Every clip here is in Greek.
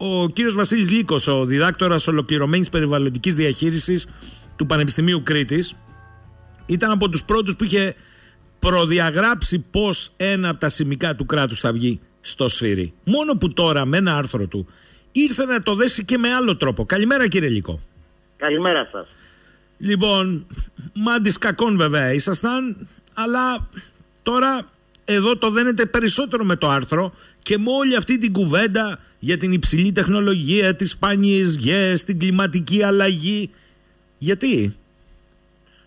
Ο κύριος Βασίλης Λίκος, ο διδάκτορας ολοκληρωμένης περιβαλλοντικής διαχείρισης του Πανεπιστημίου Κρήτης, ήταν από τους πρώτους που είχε προδιαγράψει πώς ένα από τα σημικά του κράτους θα βγει στο σφύρι. Μόνο που τώρα με ένα άρθρο του ήρθε να το δέσει και με άλλο τρόπο. Καλημέρα κύριε Λίκο. Καλημέρα σας. Λοιπόν, μάντις κακών βέβαια ήσασταν, αλλά τώρα εδώ το δένετε περισσότερο με το άρθρο και με όλη αυτή την κουβέντα για την υψηλή τεχνολογία, τις σπάνιες γέες, την κλιματική αλλαγή. Γιατί;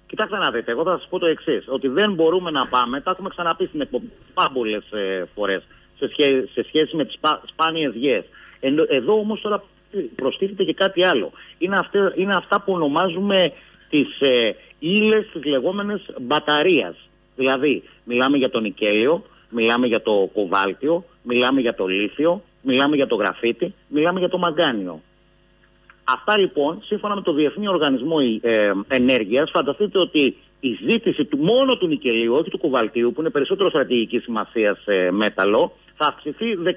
Κοιτάξτε να δείτε, εγώ θα σας πω το εξής: Ότι δεν μπορούμε να πάμε, τα έχουμε ξαναπεί στην εκπομπή πολλέ ε, φορές σε, σε σχέση με τις σπάνιες γέες. Εδώ όμως τώρα προστίθεται και κάτι άλλο. Είναι, αυτά, είναι αυτά που ονομάζουμε τις ε, ύλες τη λεγόμενη μπαταρία. Δηλαδή, μιλάμε για το νικέλιο, μιλάμε για το κοβάλτιο, μιλάμε για το λίθιο, μιλάμε για το γραφίτι, μιλάμε για το μαγκάνιο. Αυτά λοιπόν, σύμφωνα με το Διεθνή Οργανισμό ε, Ενέργειας, φανταστείτε ότι η ζήτηση του μόνο του νικελίου, όχι του κουβαλτίου, που είναι περισσότερο στρατηγική σημασία σε μέταλλο, θα αυξηθεί 19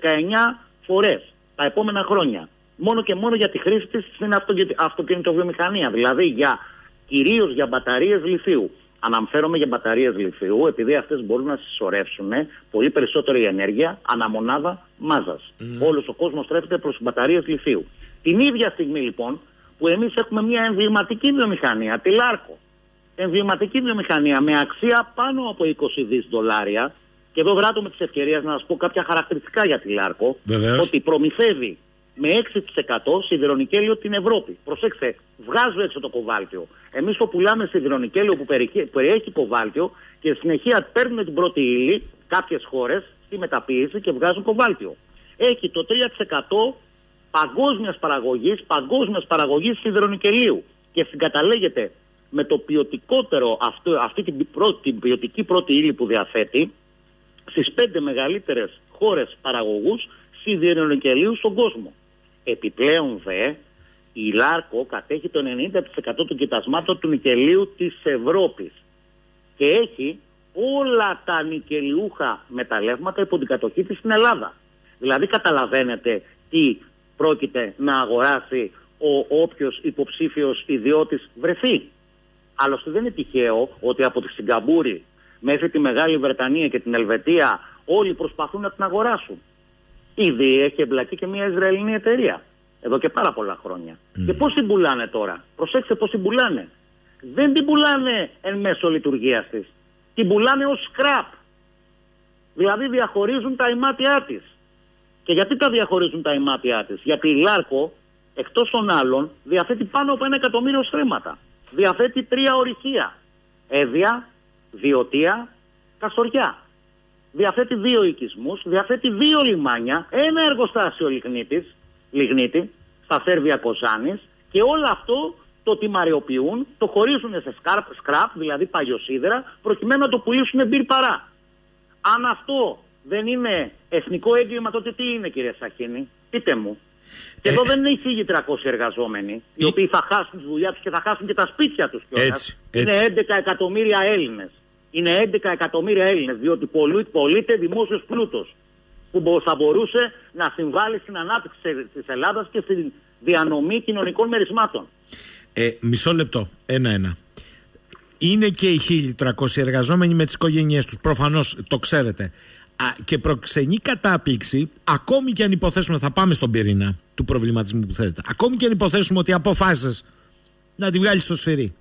φορές τα επόμενα χρόνια. Μόνο και μόνο για τη χρήση της στην αυτοκινητοβιομηχανία, δηλαδή για, κυρίως για μπαταρίες λιθίου. Αναφέρομαι για μπαταρίες λιθίου, επειδή αυτές μπορούν να συσσωρεύσουν πολύ περισσότερη ενέργεια αναμονάδα μάζας. Mm. Όλος ο κόσμος στρέφεται προς μπαταρίες λιθίου. Την ίδια στιγμή λοιπόν που εμείς έχουμε μια εμβληματική βιομηχανία, τη Λάρκο. Εμβληματική βιομηχανία με αξία πάνω από 20 δις δολάρια. Και εδώ βράτω με τις ευκαιρίες να σας πω κάποια χαρακτηριστικά για τη Λάρκο. Ότι προμηθεύει με 6% σιδηρονικέλιο την Ευρώπη. Προσέξτε, βγάζω έξω το κοβάλτιο. Εμείς το πουλάμε σιδηρονικέλιο που περιέχει κοβάλτιο και συνεχεία παίρνουν την πρώτη ύλη κάποιες χώρες στη μεταποίηση και βγάζουν κοβάλτιο. Έχει το 3% παγκόσμιας παραγωγής παγκόσμιας παραγωγής σιδηρονικελίου και συγκαταλέγεται με το ποιοτικότερο αυτό, αυτή την, πρώτη, την ποιοτική πρώτη ύλη που διαθέτει στις πέντε μεγαλύτερες χώρες παραγωγούς σιδηρονικελίου στον κόσμο. Επιπλέον δε, η Λάρκο κατέχει το 90% των κοιτασμάτων του νικελίου της Ευρώπης και έχει όλα τα νικελιούχα μεταλλεύματα υπό την κατοχή της στην Ελλάδα. Δηλαδή καταλαβαίνετε τι πρόκειται να αγοράσει ο όποιος υποψήφιος ιδιώτης βρεθεί. Άλλωστε δεν είναι τυχαίο ότι από τη Σιγκαμπούρη μέχρι τη Μεγάλη Βρετανία και την Ελβετία όλοι προσπαθούν να την αγοράσουν. Ήδη έχει εμπλακεί και μια Ισραηλινή εταιρεία. Εδώ και πάρα πολλά χρόνια. Και πώς την πουλάνε τώρα; Προσέξτε πώς την πουλάνε. Δεν την πουλάνε εν μέσω λειτουργίας της. Την πουλάνε ως scrap. Δηλαδή διαχωρίζουν τα ημάτια της. Και γιατί τα διαχωρίζουν τα ημάτια της; Γιατί η Λάρκο, εκτός των άλλων, διαθέτει πάνω από ένα εκατομμύριο στρέμματα. Διαθέτει τρία ορυχεία. Έδεια, Διωτία, Καστοριά διαθέτει δύο οικισμούς, διαθέτει δύο λιμάνια, ένα εργοστάσιο λιγνίτης, λιγνίτη στα Σέρβια Κοζάνης και όλο αυτό το τιμαριοποιούν, το χωρίζουν σε σκραπ, σκραπ δηλαδή παγιοσίδερα, προκειμένου να το πουλήσουν μπυρ παρά. Αν αυτό δεν είναι εθνικό έγκλημα, τότε τι είναι κύριε Σαχίνη, πείτε μου. Και εδώ ε, δεν είναι φύγει 300 εργαζόμενοι, οι οποίοι θα χάσουν τη δουλειά τους και θα χάσουν και τα σπίτια τους κιόλας. Είναι 11 εκατομμύρια Έλληνες είναι 11 εκατομμύρια Έλληνες, διότι πωλείται δημόσιος πλούτος που θα μπορούσε να συμβάλλει στην ανάπτυξη της Ελλάδας και στην διανομή κοινωνικών μερισμάτων. Ε, μισό λεπτό, ένα-ένα. Είναι και οι 1.300 εργαζόμενοι με τις οικογένειές τους. Προφανώς το ξέρετε. Α, και προξενεί κατάπληξη, ακόμη και αν υποθέσουμε, θα πάμε στον πυρήνα του προβληματισμού που θέλετε. Ακόμη και αν υποθέσουμε ότι αποφάσισες να τη βγάλεις στο σφυρί.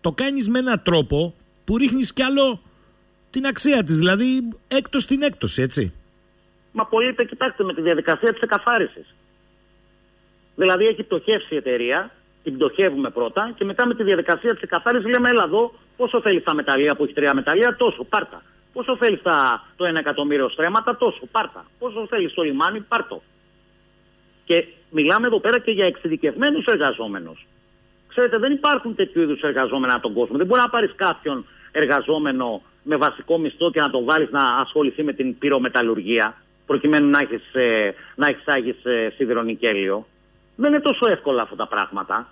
Το κάνεις με έναν τρόπο που ρίχνεις κι άλλο την αξία της. Δηλαδή έκτος στην έκπτωση, έτσι. Μα πολύ κοιτάξτε με τη διαδικασία της εκαθάρισης. Δηλαδή έχει πτωχεύσει η εταιρεία, την πτωχεύουμε πρώτα και μετά με τη διαδικασία της εκαθάρισης λέμε: Έλα εδώ, πόσο θέλει τα μεταλλεία που έχει τρία μεταλλεία, τόσο, πάρτα. Πόσο θέλει το ένα εκατομμύριο στρέμματα, τόσο, πάρτα. Πόσο θέλει το λιμάνι, πάρτο. Και μιλάμε εδώ πέρα και για εξειδικευμένους εργαζόμενους. Ξέρετε, δεν υπάρχουν τέτοιου είδους εργαζόμενα τον κόσμο. Δεν μπορεί να πάρεις κάποιον εργαζόμενο με βασικό μισθό και να τον βάλεις να ασχοληθεί με την πυρομεταλλουργία, προκειμένου να έχεις ε, να έχεις, ε, σιδηρονικέλιο. Δεν είναι τόσο εύκολα αυτά τα πράγματα.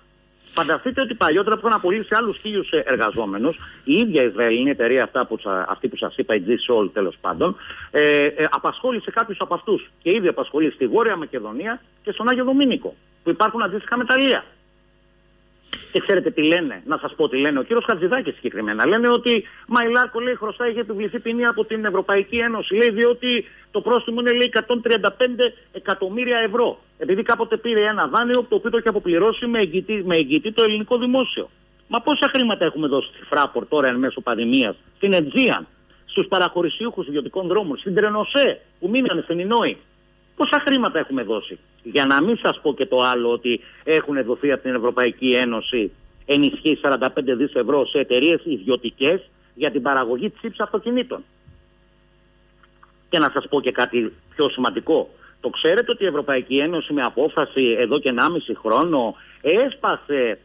Φανταστείτε ότι παλιότερα που είχαν απολύσει άλλους χίλιους εργαζόμενους, η ίδια Ισραηλινή εταιρεία αυτά που, αυτή που σας είπα, η G-Sol τέλος πάντων, ε, ε, απασχόλησε κάποιους από αυτούς. Και ήδη απασχολεί στη Βόρεια Μακεδονία και στον Άγιο Δομήνικο, που υπάρχουν αντίστοιχα μεταλλεία. Και ξέρετε τι λένε, να σας πω τι λένε. Ο κύριος Χατζηδάκης συγκεκριμένα λένε ότι Μα η Λάρκο λέει χρωστάει, έχει επιβληθεί ποινή από την Ευρωπαϊκή Ένωση. Λέει διότι το πρόστιμο είναι λέει 135 εκατομμύρια ευρώ. Επειδή κάποτε πήρε ένα δάνειο το οποίο το έχει αποπληρώσει με εγγυητή, με εγγυητή το ελληνικό δημόσιο. Μα πόσα χρήματα έχουμε δώσει στη Φράπορ τώρα εν μέσω πανδημίας, στην Ετζίαν, στους παραχωρησιούχους ιδιωτικών δρόμων, στην Τρενοσέ που μείνανε στην Ινόη. Πόσα χρήματα έχουμε δώσει. Για να μην σας πω και το άλλο ότι έχουν δοθεί από την Ευρωπαϊκή Ένωση ενισχύει 45 δις ευρώ σε εταιρείες ιδιωτικές για την παραγωγή τσίπς αυτοκινήτων. Και να σας πω και κάτι πιο σημαντικό. Το ξέρετε ότι η Ευρωπαϊκή Ένωση με απόφαση εδώ και 1,5 χρόνο έσπασε,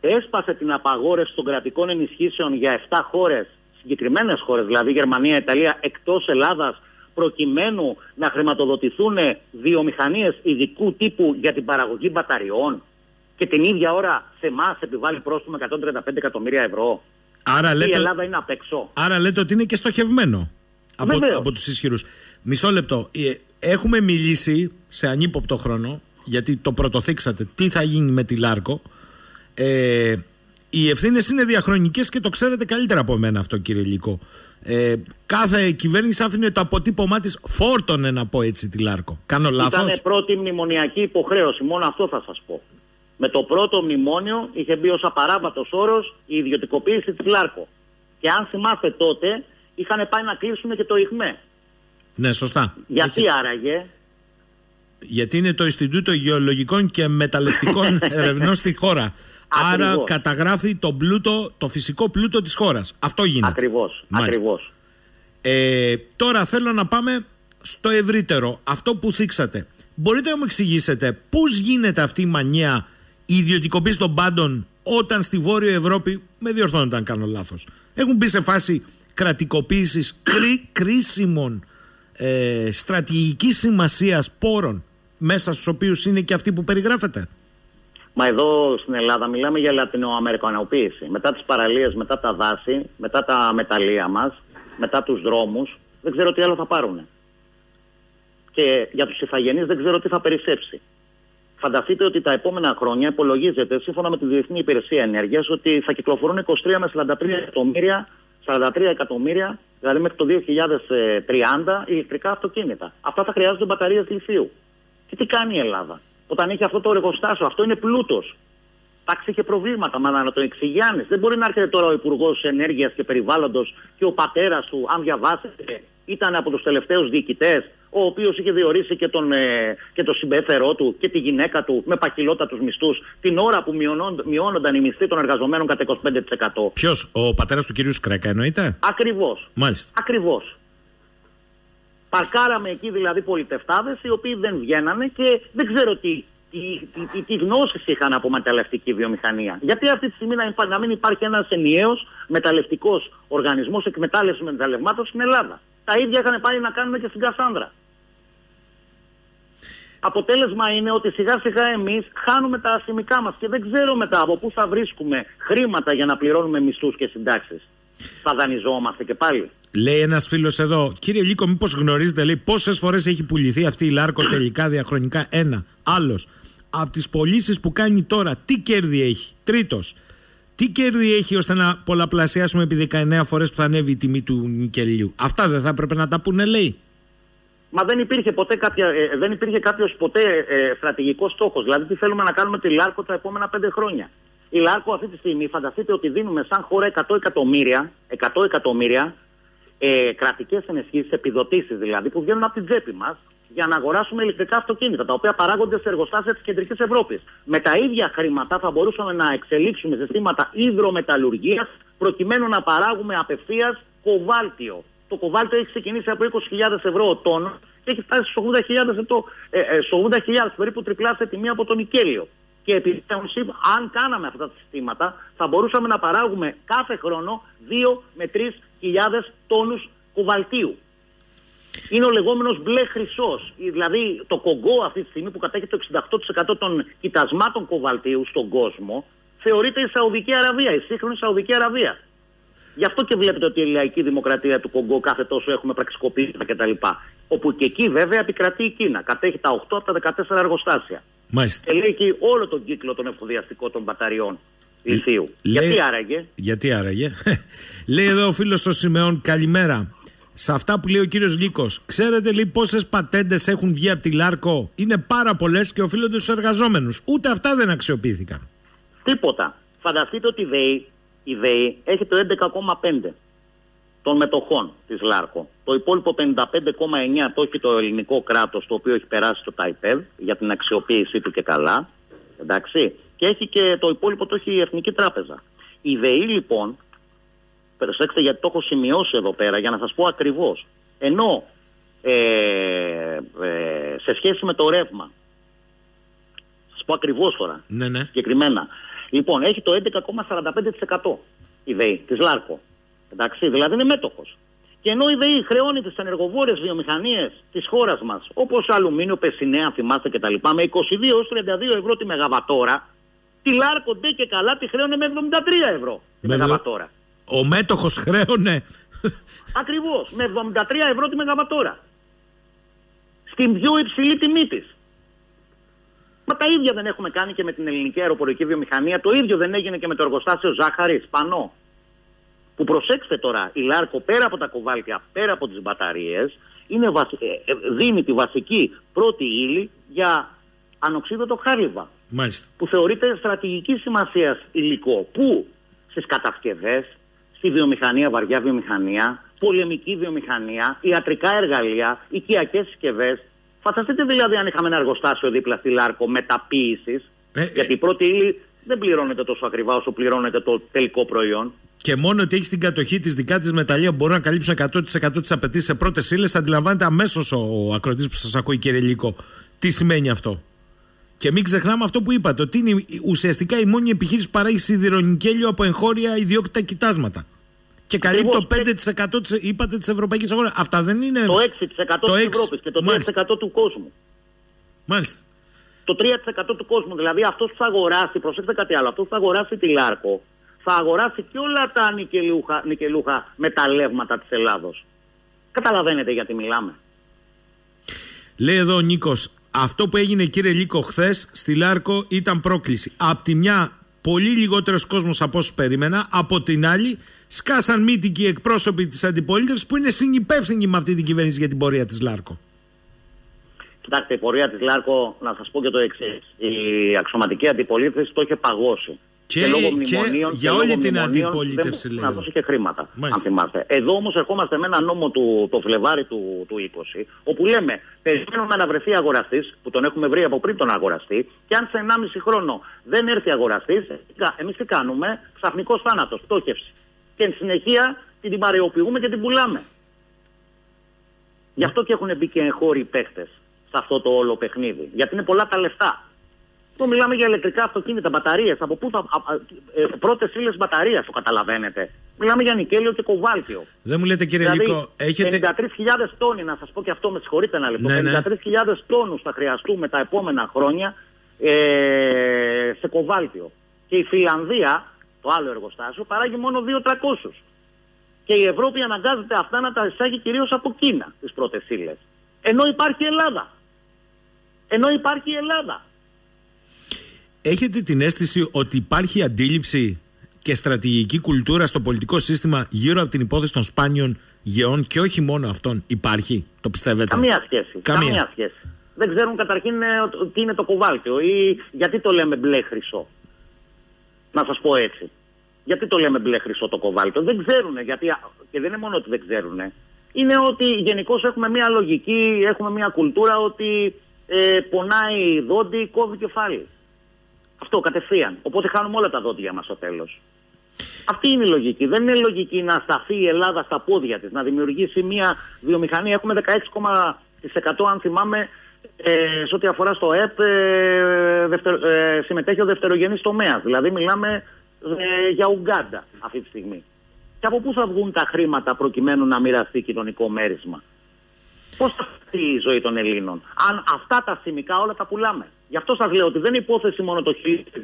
έσπασε την απαγόρευση των κρατικών ενισχύσεων για 7 χώρες, συγκεκριμένες χώρες, δηλαδή Γερμανία, Ιταλία, εκτός Ελλάδας, προκειμένου να χρηματοδοτηθούν βιομηχανίες ειδικού τύπου για την παραγωγή μπαταριών και την ίδια ώρα σε εμάς επιβάλλει πρόστιμο 135 εκατομμύρια ευρώ. Άρα λέτε, η Ελλάδα είναι απ' έξω. Άρα λέτε ότι είναι και στοχευμένο από, από τους ισχυρούς. Μισό λεπτό. Ε, έχουμε μιλήσει σε ανύποπτο χρόνο, γιατί το πρωτοθίξατε, τι θα γίνει με τη Λάρκο. Ε, οι ευθύνες είναι διαχρονικές και το ξέρετε καλύτερα από μένα αυτό, κύριε Λύκο. Ε, κάθε κυβέρνηση άφηνε το αποτύπωμά της, φόρτωνε να πω έτσι τη Λάρκο. Κάνω λάθος; Ήταν πρώτη μνημονιακή υποχρέωση, μόνο αυτό θα σας πω. Με το πρώτο μνημόνιο είχε μπει ως απαράβατος όρος η ιδιωτικοποίηση της Λάρκο. Και αν θυμάστε τότε, είχαν πάει να κλείσουν και το ΙΧΜΕ. Ναι, σωστά. Γιατί Είχε... άραγε; Γιατί είναι το Ινστιτούτο Γεωλογικών και Μεταλλευτικών Ερευνών στη χώρα. Άρα καταγράφει το, πλούτο, το φυσικό πλούτο της χώρας. Αυτό γίνεται. Ακριβώς. Ακριβώς. Ε, τώρα θέλω να πάμε στο ευρύτερο. Αυτό που θίξατε. Μπορείτε να μου εξηγήσετε πώς γίνεται αυτή η μανία η ιδιωτικοποίηση των πάντων όταν στη Βόρεια Ευρώπη, με διορθώνετε αν κάνω λάθος, έχουν μπει σε φάση κρατικοποίησης κρί, κρίσιμων ε, στρατηγικής σημασίας πόρων μέσα στους οποίους είναι και αυτοί που περιγράφετε. Μα εδώ στην Ελλάδα μιλάμε για λατινοαμερικανοποίηση. Μετά τις παραλίες, μετά τα δάση, μετά τα μεταλλεία μας, μετά τους δρόμους, δεν ξέρω τι άλλο θα πάρουν. Και για τους ηθαγενείς δεν ξέρω τι θα περισσέψει. Φανταστείτε ότι τα επόμενα χρόνια υπολογίζεται, σύμφωνα με τη Διεθνή Υπηρεσία Ενέργειας, ότι θα κυκλοφορούν 23 με 43 εκατομμύρια, 43 εκατομμύρια, δηλαδή μέχρι το 2030, ηλεκτρικά αυτοκίνητα. Αυτά θα χρειάζονται μπαταρίες λιθίου. Και τι κάνει η Ελλάδα; Όταν έχει αυτό το εργοστάσιο. Αυτό είναι πλούτος. Τάξη είχε προβλήματα, μα να το εξηγιάνει. Δεν μπορεί να έρχεται τώρα ο Υπουργός Ενέργειας και Περιβάλλοντος και ο πατέρας του, αν διαβάσετε, ήταν από τους τελευταίους διοικητές, ο οποίος είχε διορίσει και τον, ε, και το συμπέφερό του και τη γυναίκα του με πακιλότατου μισθούς την ώρα που μειώνονταν οι μισθοί των εργαζομένων κατά 25%. Ποιος, ο πατέρας του κυρίου Σκρέκα, εννοείται; Ακριβώς. Μάλιστα. Ακριβώς. Παρκάραμε εκεί δηλαδή πολιτευτάδες οι οποίοι δεν βγαίνανε και δεν ξέρω τι, τι, τι, τι γνώσεις είχαν από μεταλλευτική βιομηχανία. Γιατί αυτή τη στιγμή να, να μην υπάρχει ένας ενιαίος μεταλλευτικός οργανισμός εκμετάλλευσης μεταλλευμάτων στην Ελλάδα. Τα ίδια είχαν πάει να κάνουν και στην Κασάνδρα. Αποτέλεσμα είναι ότι σιγά σιγά εμείς χάνουμε τα ασημικά μας και δεν ξέρω μετά από πού θα βρίσκουμε χρήματα για να πληρώνουμε μισθούς και συντάξεις. Θα δανειζόμαστε και πάλι. Λέει ένας φίλος εδώ, κύριε Λίκο, μήπως γνωρίζετε, λέει, πόσες φορές έχει πουληθεί αυτή η Λάρκο τελικά διαχρονικά. Ένα. Άλλος. Από τις πωλήσεις που κάνει τώρα, τι κέρδη έχει. Τρίτος. Τι κέρδη έχει ώστε να πολλαπλασιάσουμε επί 19 φορές που θα ανέβει η τιμή του νικελιού. Αυτά δεν θα έπρεπε να τα πούνε, λέει. Μα δεν υπήρχε ποτέ κάποια, ε, δεν υπήρχε κάποιος ποτέ ε, στρατηγικός στόχος. Δηλαδή τι θέλουμε να κάνουμε τη Λάρκο τα επόμενα πέντε χρόνια. Η Λάρκο αυτή τη στιγμή φανταστείτε ότι δίνουμε σαν χώρα 100 εκατομμύρια, 100 εκατομμύρια ε, κρατικές ενισχύσεις, επιδοτήσεις δηλαδή, που βγαίνουν από την τσέπη μας για να αγοράσουμε ηλεκτρικά αυτοκίνητα, τα οποία παράγονται σε εργοστάσια της κεντρικής Ευρώπης. Με τα ίδια χρήματα θα μπορούσαμε να εξελίξουμε συστήματα υδρομεταλλουργίας προκειμένου να παράγουμε απευθείας κοβάλτιο. Το κοβάλτιο έχει ξεκινήσει από 20.000 ευρώ ο τόνος και έχει φτάσει στους 80.000 ε, ε, περίπου τριπλάσια τιμή από τον Νικέλιο. Και επειδή αν κάναμε αυτά τα συστήματα, θα μπορούσαμε να παράγουμε κάθε χρόνο 2 με 3 χιλιάδες τόνους κουβαλτίου. Είναι ο λεγόμενος μπλε χρυσός. Δηλαδή το Κογκό αυτή τη στιγμή που κατέχει το 68% των κοιτασμάτων κοβαλτίου στον κόσμο θεωρείται η Σαουδική Αραβία, η σύγχρονη Σαουδική Αραβία. Γι' αυτό και βλέπετε ότι η λαϊκή δημοκρατία του Κογκό κάθε τόσο έχουμε πραξικοπήματα κτλ. Όπου και εκεί βέβαια επικρατεί η Κίνα. Κατέχει τα 8 από τα 14 εργοστάσια. Μάλιστα. Και λέει εκεί όλο τον κύκλο των εφοδιαστικών των μπαταριών λιθίου. Γιατί άραγε; Γιατί άραγε; λέει εδώ ο φίλος ο Σιμεών, καλημέρα. Σε αυτά που λέει ο κύριος Λίκο, ξέρετε λέει πόσες πατέντες έχουν βγει από τη Λάρκο; Είναι πάρα πολλές και οφείλονται στους εργαζόμενους. Ούτε αυτά δεν αξιοποιήθηκαν. Τίποτα. Φανταστείτε ότι η ΔΕΗ, η ΔΕΗ έχει το 11,5 των μετοχών της ΛΑΡΚΟ. Το υπόλοιπο 55,9 το έχει το ελληνικό κράτος το οποίο έχει περάσει στο ΤΑΙΠΕΔ για την αξιοποίησή του και καλά. Εντάξει. Και έχει και το υπόλοιπο το έχει η Εθνική Τράπεζα. Η ΔΕΗ λοιπόν, προσέξτε γιατί το έχω σημειώσει εδώ πέρα για να σας πω ακριβώς. Ενώ ε, ε, σε σχέση με το ρεύμα, σας πω ακριβώς τώρα, ναι, ναι. συγκεκριμένα, Λοιπόν, έχει το 11,45% η ΔΕΗ της ΛΑΡΚΟ. Εντάξει, δηλαδή είναι μέτοχος. Και ενώ η ΔΕΗ χρεώνει τι ενεργοβόρε βιομηχανίες της χώρας μας, όπως αλουμίνιο, πεσινέα, θυμάστε κτλ., με 22 έως 32 ευρώ τη μεγαβατόρα, τη ΛΑΡΚΟ ντε και καλά τη χρέωνε με 73 ευρώ τη με μεγαβατόρα. Ο μέτοχος χρέωνε. Ακριβώς, με 73 ευρώ τη μεγαβατόρα. Στην πιο υψηλή τιμή της. Μα τα ίδια δεν έχουμε κάνει και με την ελληνική αεροπορική βιομηχανία. Το ίδιο δεν έγινε και με το εργοστάσιο Ζάχαρη, Πανό. Που προσέξτε τώρα, η Λάρκο πέρα από τα κοβάλτια, πέρα από τις μπαταρίες, ε, ε, δίνει τη βασική πρώτη ύλη για ανοξίδωτο χάλιβα. Μάλιστα. Που θεωρείται στρατηγική σημασία υλικό. Πού; Στις κατασκευές, στη βιομηχανία, βαριά βιομηχανία, πολεμική βιομηχανία, ιατρικά εργαλεία, οικιακές συσκευές, Φανταστείτε δηλαδή αν είχαμε ένα εργοστάσιο δίπλα στη Λάρκο μεταποίησης. Ε, ε, γιατί η πρώτη ύλη δεν πληρώνεται τόσο ακριβά όσο πληρώνεται το τελικό προϊόν. Και μόνο ότι έχει στην κατοχή της δικά της μεταλλεία που μπορούν να καλύψουν 100% τι απαιτήσει σε πρώτες ύλες, αντιλαμβάνεται αμέσως ο ακροτής που σας ακούει, κύριε Λίκο, τι σημαίνει αυτό. Και μην ξεχνάμε αυτό που είπατε, ότι είναι ουσιαστικά η μόνη επιχείρηση που παράγει σιδηρονικέλιο από εγχώρια ιδιόκτητα κοιτάσματα. Και καλύπτει το 5% της, είπατε της ευρωπαϊκής αγοράς. Αυτά δεν είναι... Το 6% το της Ευρώπης και το 3% του κόσμου. Μάλιστα. Το 3% του κόσμου. Δηλαδή αυτός που θα αγοράσει, προσέξτε κάτι άλλο, αυτός που θα αγοράσει τη Λάρκο, θα αγοράσει και όλα τα νικελούχα, νικελούχα μεταλλεύματα της Ελλάδος. Καταλαβαίνετε γιατί μιλάμε. Λέει εδώ ο Νίκος, αυτό που έγινε κύριε Λίκο χθες στη Λάρκο ήταν πρόκληση. Απ' τη μια πολύ λιγότερος κόσμος από όσους περίμενα. Από την άλλη, σκάσαν μύτη και οι εκπρόσωποι της αντιπολίτευσης που είναι συνυπεύθυνοι με αυτή την κυβέρνηση για την πορεία της Λάρκο. Κοιτάξτε, η πορεία της Λάρκο, να σας πω και το εξής. Η αξιωματική αντιπολίτευση το είχε παγώσει. Και, και λόγω μνημονίων. Και για και όλη την αντιπολίτευση, λέει. Να δώσει και χρήματα, Μάλιστα. αν θυμάστε. Εδώ όμως ερχόμαστε με ένα νόμο του, το Φλεβάρι του, του 20, όπου λέμε περιμένουμε να βρεθεί αγοραστής, που τον έχουμε βρει από πριν τον αγοραστή, και αν σε 1,5 χρόνο δεν έρθει αγοραστής, εμείς τι κάνουμε, ξαφνικός θάνατος, πτώχευση. Και εν συνεχεία την τιμαριοποιούμε και την πουλάμε. Γι' αυτό και έχουν μπει και εγχώροι παίχτε σε αυτό το όλο παιχνίδι. Γιατί είναι πολλά τα λεφτά. Εδώ μιλάμε για ηλεκτρικά αυτοκίνητα, μπαταρίες. Από πού θα. Ε, Πρώτες ύλε μπαταρία, το καταλαβαίνετε. Μιλάμε για νικέλιο και κοβάλτιο. Δεν μου λέτε κύριε δηλαδή, Λίκο, έχετε. 53.000 τόνοι, να σας πω και αυτό, με συγχωρείτε ένα λεπτό. Ναι, ναι. 53.000 τόνους θα χρειαστούμε τα επόμενα χρόνια ε, σε κοβάλτιο. Και η Φιλανδία, το άλλο εργοστάσιο, παράγει μόνο 2.300. Και η Ευρώπη αναγκάζεται αυτά να τα εισάγει κυρίως από Κίνα, τις πρώτες ύλε. Ενώ υπάρχει η Ελλάδα. Ενώ υπάρχει η Ελλάδα. Έχετε την αίσθηση ότι υπάρχει αντίληψη και στρατηγική κουλτούρα στο πολιτικό σύστημα γύρω από την υπόθεση των σπάνιων γεών και όχι μόνο αυτών. Υπάρχει, το πιστεύετε; Καμία σχέση. Καμία, σχέση. Δεν ξέρουν καταρχήν ε, τι είναι το κοβάλτιο ή γιατί το λέμε μπλε χρυσό. Να σας πω έτσι. Γιατί το λέμε μπλε χρυσό το κοβάλτιο. Δεν ξέρουν γιατί, και δεν είναι μόνο ότι δεν ξέρουν. Είναι ότι γενικώς έχουμε μια λογική, έχουμε μια κουλτούρα ότι ε, πονάει δόντι, κόβει κεφάλι. Αυτό κατευθείαν. Οπότε χάνουμε όλα τα δόντια μας στο τέλος. Αυτή είναι η λογική. Δεν είναι λογική να σταθεί η Ελλάδα στα πόδια της, να δημιουργήσει μια βιομηχανία. Έχουμε 16,1% αν θυμάμαι ε, σε ό,τι αφορά στο ΕΠ ε, δευτερο, ε, συμμετέχει ο δευτερογενής τομέας. Δηλαδή μιλάμε ε, για Ουγκάντα αυτή τη στιγμή. Και από πού θα βγουν τα χρήματα προκειμένου να μοιραστεί κοινωνικό μέρισμα; Πώς θα φτιάξει η ζωή των Ελλήνων, αν αυτά τα σημικά όλα τα πουλάμε. Γι' αυτό σας λέω ότι δεν είναι υπόθεση μόνο των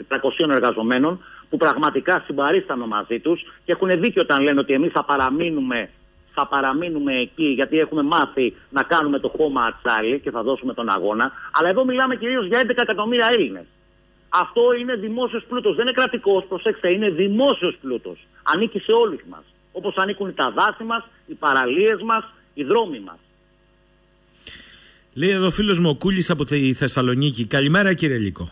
1.300 εργαζομένων που πραγματικά συμπαρίστανο μαζί τους και έχουν δίκιο όταν λένε ότι εμείς θα παραμείνουμε θα παραμείνουμε εκεί γιατί έχουμε μάθει να κάνουμε το χώμα ατσάλι και θα δώσουμε τον αγώνα. Αλλά εδώ μιλάμε κυρίως για 11 εκατομμύρια Έλληνες. Αυτό είναι δημόσιος πλούτος. Δεν είναι κρατικός, προσέξτε, είναι δημόσιος πλούτος. Ανήκει σε όλους μας. Όπως ανήκουν τα δάση μας, οι παραλίες μας, οι δρόμοι μας. Λέει εδώ φίλος μου ο Κούλης από τη Θεσσαλονίκη. Καλημέρα κύριε Λίκο.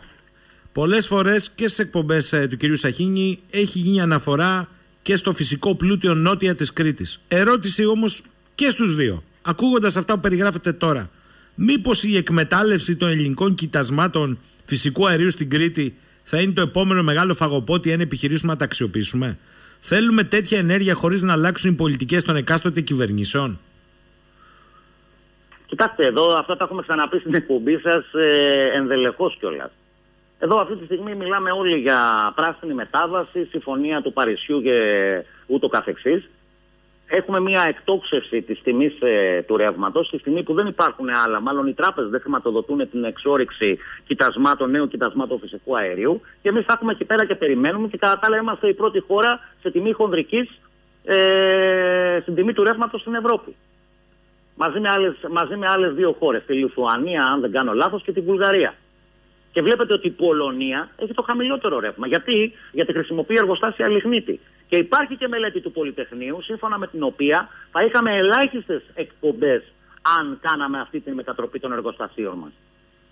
Πολλές φορές και στις εκπομπές ε, του κυρίου Σαχίνη έχει γίνει αναφορά και στο φυσικό πλούτιο νότια της Κρήτης. Ερώτηση όμως και στους δύο. Ακούγοντας αυτά που περιγράφετε τώρα, μήπως η εκμετάλλευση των ελληνικών κοιτασμάτων φυσικού αερίου στην Κρήτη θα είναι το επόμενο μεγάλο φαγοπότη αν επιχειρήσουμε να τα αξιοποιήσουμε; Θέλουμε τέτοια ενέργεια χωρίς να αλλάξουν οι πολιτικές των εκάστοτε κυβερνήσεων; Κοιτάξτε εδώ, αυτά τα έχουμε ξαναπεί στην εκπομπή σας ε, ενδελεχώς κιόλας. Εδώ αυτή τη στιγμή μιλάμε όλοι για πράσινη μετάβαση, συμφωνία του Παρισιού και ούτω καθεξής. Έχουμε μια εκτόξευση της τιμής ε, του ρεύματος, τη στιγμή που δεν υπάρχουν άλλα. Μάλλον οι τράπεζες δεν χρηματοδοτούν την εξόριξη κοιτασμάτων, νέων κοιτασμάτων φυσικού αερίου. Και εμείς θα έχουμε εκεί πέρα και περιμένουμε και κατά τα άλλα είμαστε η πρώτη χώρα σε τιμή χονδρικής ε, στην τιμή του ρεύματος στην Ευρώπη. Μαζί με άλλες μαζί με άλλες δύο χώρες, τη Λιθουανία, αν δεν κάνω λάθος, και τη Βουλγαρία. Και βλέπετε ότι η Πολωνία έχει το χαμηλότερο ρεύμα. Γιατί, Γιατί χρησιμοποιεί εργοστάσια λιχνίτη. Και υπάρχει και μελέτη του Πολυτεχνείου, σύμφωνα με την οποία θα είχαμε ελάχιστες εκπομπές αν κάναμε αυτή τη μετατροπή των εργοστασίων μας.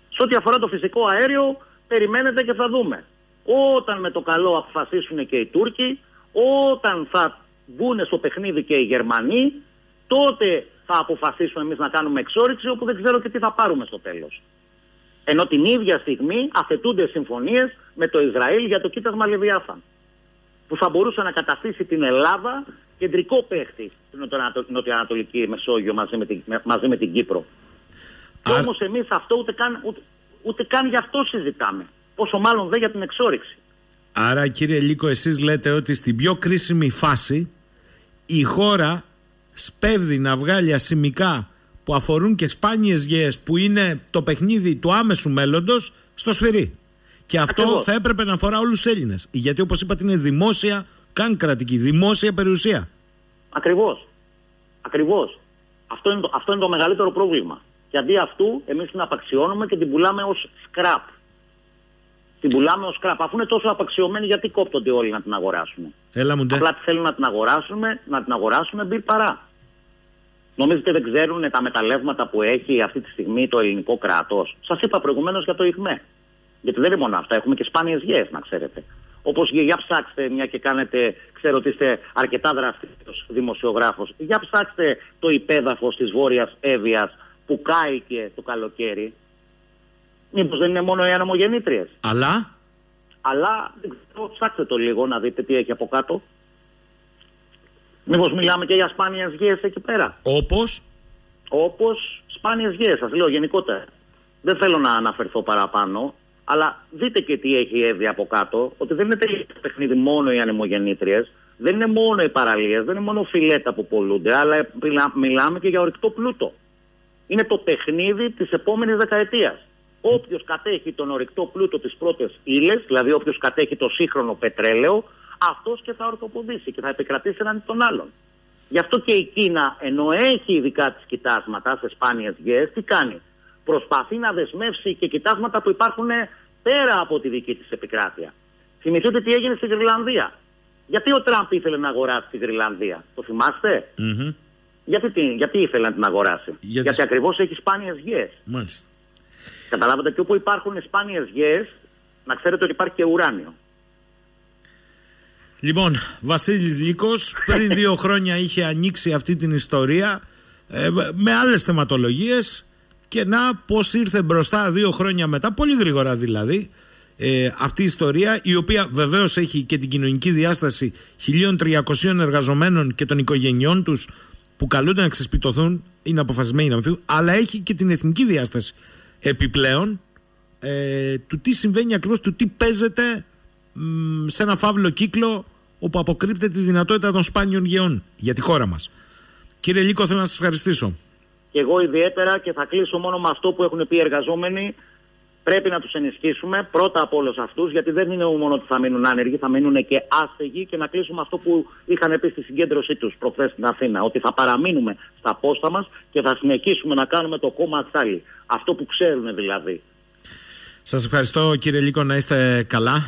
Σε ό,τι αφορά το φυσικό αέριο, περιμένετε και θα δούμε. Όταν με το καλό αποφασίσουν και οι Τούρκοι, όταν θα μπουν στο παιχνίδι και οι Γερμανοί, τότε θα αποφασίσουμε εμείς να κάνουμε εξόριξη, όπου δεν ξέρω και τι θα πάρουμε στο τέλος. Ενώ την ίδια στιγμή αθετούνται συμφωνίες με το Ισραήλ για το κοίτασμα Λεβιάθαν. Που θα μπορούσε να καταστήσει την Ελλάδα κεντρικό παίχτη στην Νοτιοανατολική Μεσόγειο μαζί με την, μαζί με την Κύπρο. Άρα... Όμως εμείς αυτό ούτε καν, ούτε, ούτε καν γι' αυτό συζητάμε. Πόσο μάλλον δεν για την εξόριξη. Άρα κύριε Λίκο εσείς λέτε ότι στην πιο κρίσιμη φάση η χώρα σπέβδει να βγάλει ασημικά που αφορούν και σπάνιες γέες που είναι το παιχνίδι του άμεσου μέλλοντος στο σφυρί. Και αυτό θα έπρεπε να αφορά όλους τους Έλληνες. Γιατί όπως είπατε είναι δημόσια, καν κρατική, δημόσια περιουσία. Ακριβώς. Ακριβώς. Αυτό είναι το, αυτό είναι το μεγαλύτερο πρόβλημα. Και αντί αυτού εμείς την απαξιώνουμε και την πουλάμε ως σκραπ. Την πουλάμε ως σκραπ. Αφού είναι τόσο απαξιωμένοι γιατί κόπτονται όλοι να την αγοράσουν; Έλα μου Απλά θέλουν να την αγοράσουμε, να την αγοράσουμε μπει παρά. Νομίζετε δεν ξέρουν τα μεταλλεύματα που έχει αυτή τη στιγμή το ελληνικό κράτος. Σας είπα προηγουμένως για το ΙΧΜΕ. Γιατί δεν είναι μόνο αυτά, έχουμε και σπάνιες γέες, να ξέρετε. Όπως για ψάξτε, μια και κάνετε, ξέρω ότι είστε αρκετά δραστήριος δημοσιογράφος, για ψάξτε το υπέδαφος της Βόρειας Εύβοιας που κάηκε το καλοκαίρι. Μήπως δεν είναι μόνο οι ανομογεννήτριες. Αλλά; Αλλά, ψάξτε το λίγο να δείτε τι έχει από κάτω. Μήπως μιλάμε και για σπάνιες γέες εκεί πέρα; Όπως; Όπως σπάνιες γέες, σας λέω γενικότερα. Δεν θέλω να αναφερθώ παραπάνω, αλλά δείτε και τι έχει έρθει από κάτω. Ότι δεν είναι τελείως παιχνίδι μόνο οι ανεμογεννήτριες, δεν είναι μόνο οι παραλίες, δεν είναι μόνο φιλέτα που πολλούνται, αλλά μιλάμε και για ορυκτό πλούτο. Είναι το παιχνίδι της επόμενης δεκαετίας. Όποιος κατέχει τον ορυκτό πλούτο τη πρώτη ύλες, δηλαδή όποιος κατέχει το σύγχρονο πετρέλαιο, αυτός και θα ορθοποδήσει και θα επικρατήσει έναν τον άλλον. Γι' αυτό και η Κίνα, ενώ έχει ειδικά τη κοιτάσματα σε σπάνιες γέε, τι κάνει; Προσπαθεί να δεσμεύσει και κοιτάσματα που υπάρχουν πέρα από τη δική της επικράτεια. Θυμηθείτε τι έγινε στη Γρυλανδία; Γιατί ο Τραμπ ήθελε να αγοράσει τη Γρυλανδία, το θυμαστε Γιατί, τι, γιατί ήθελε να την αγοράσει, Γιατί, γιατί ακριβώς έχει σπάνιες γέε. Μάλιστα. Καταλάβατε και όπου υπάρχουν σπάνιες γέε, να ξέρετε ότι υπάρχει και ουράνιο. Λοιπόν, Βασίλης Λύκος πριν δύο χρόνια είχε ανοίξει αυτή την ιστορία ε, με άλλες θεματολογίες και να πως ήρθε μπροστά δύο χρόνια μετά, πολύ γρήγορα δηλαδή, ε, αυτή η ιστορία η οποία βεβαίως έχει και την κοινωνική διάσταση 1.300 εργαζομένων και των οικογενειών τους που καλούνται να ξεσπιτωθούν, είναι αποφασισμένοι να φύγουν, αλλά έχει και την εθνική διάσταση επιπλέον ε, του τι συμβαίνει ακριβώς, του τι παίζεται σε ένα φαύλο κύκλο όπου αποκρύπτεται τη δυνατότητα των σπάνιων γεών για τη χώρα μας. Κύριε Λίκο, θέλω να σας ευχαριστήσω. Και εγώ ιδιαίτερα και θα κλείσω μόνο με αυτό που έχουν πει οι εργαζόμενοι. Πρέπει να τους ενισχύσουμε πρώτα από όλους αυτούς, γιατί δεν είναι μόνο ότι θα μείνουν άνεργοι, θα μείνουν και άστεγοι και να κλείσουμε αυτό που είχαν πει στη συγκέντρωσή τους προχθές στην Αθήνα. Ότι θα παραμείνουμε στα πόστα μας και θα συνεχίσουμε να κάνουμε το κόμμα Ατσάλι. Αυτό που ξέρουν δηλαδή. Σας ευχαριστώ κύριε Λίκο να είστε καλά.